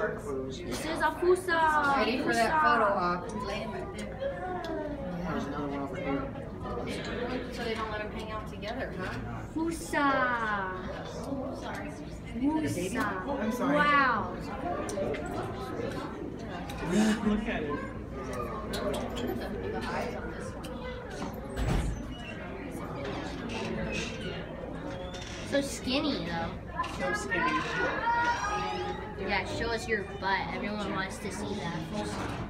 shark pose. This is a fossa. Ready for that photo op. Laying right there. There's another one over here. So they don't let them hang out together, huh? Fossa. Sorry. Fossa. I'm sorry. Wow. Look at it. The eyes on this one. So skinny though. So skinny. Yeah, show us your butt. Everyone wants to see that.